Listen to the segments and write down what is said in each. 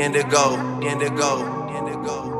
indigo, indigo, indigo.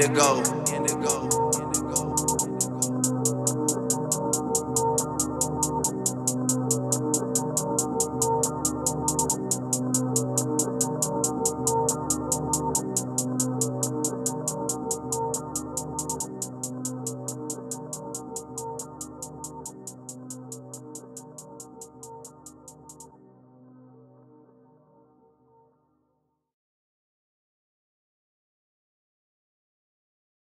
Indigo, indigo.